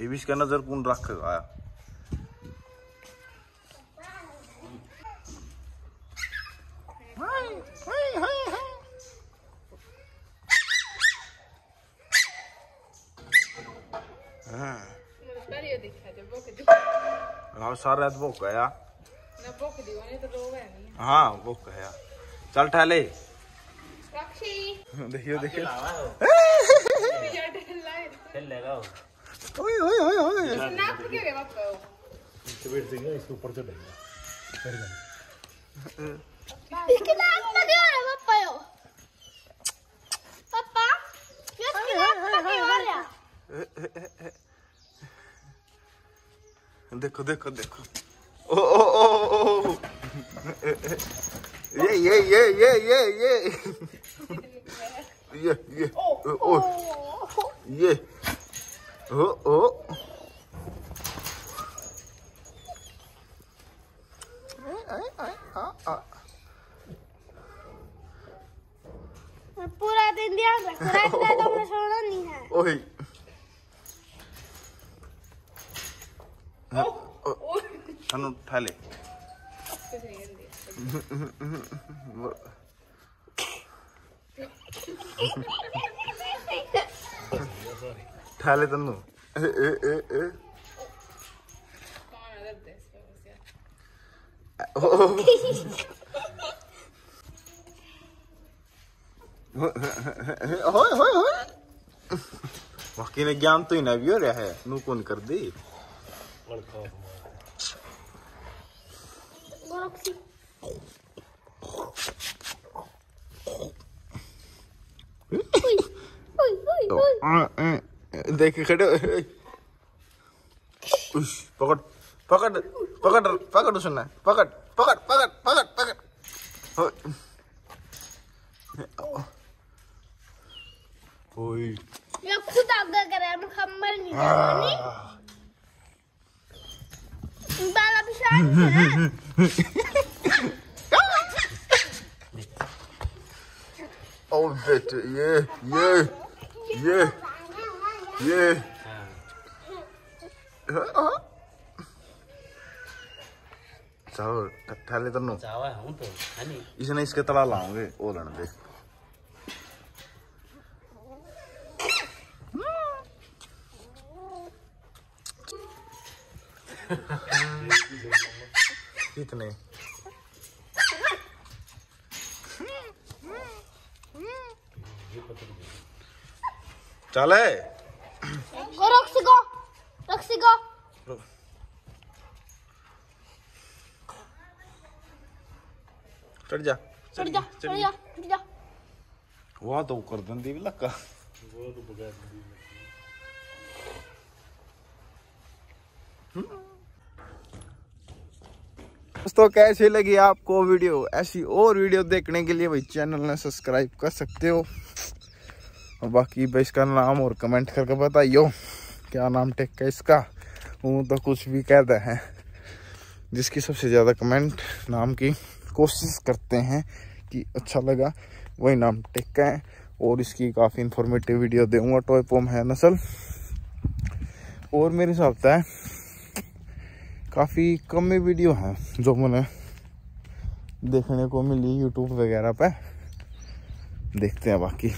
ये नज़र कौन रख आया सारा भुख गया हाँ भुख गया चल ठहले देखियो देखियो ओए ओए ओए ओए स्नैप के रे बाप को वेट देंगे इसके ऊपर चढ़ेगा फिर इसके नाक में दे रे बाप को पापा ये इसके नाक में दे रे देखो देखो देखो। ओ ओ ओ ओ ये ये ये ये ये ये। ये ये ओ ये ओ ओ। पूरा दिन ध्यान रख रहा है तो सोना नहीं है। ओए। हाँ उठा ले उठा ले तनु होय होय होय वकीने ज्ञान तो ही नहीं भी हो रहा है नू कौन कर दी gonna call them all. Oi. Oi, oi, oi, oi. Ah, eh, eh, eh, eh, eh, eh, eh, eh, eh, eh, eh, eh, eh, eh, Bala Bishar. Oh, Victor, yeah, yeah, yeah, yeah. चावल थाले तो no चावल हम तो है नहीं इसने इसके तला लाऊँगे ओलन देख कितने चले। रक्षी को चढ़ जा। चढ़ जा चढ़ जा चढ़ जा वाह तो कर दंदी भी लक्का दोस्तों, कैसी लगी आपको वीडियो? ऐसी और वीडियो देखने के लिए भाई, चैनल ने सब्सक्राइब कर सकते हो। और बाकी भाई, इसका नाम और कमेंट करके बताइयो, क्या नाम टेक है इसका? वो तो कुछ भी कहते हैं। जिसकी सबसे ज़्यादा कमेंट, नाम की कोशिश करते हैं कि अच्छा लगा, वही नाम टेक है। और इसकी काफ़ी इंफॉर्मेटिव वीडियो दूँगा टॉय पोम है नस्ल। और मेरे हिसाब से काफ़ी कम ही वीडियो हैं जो मैंने देखने को मिली यूट्यूब वगैरह पे। देखते हैं बाकी।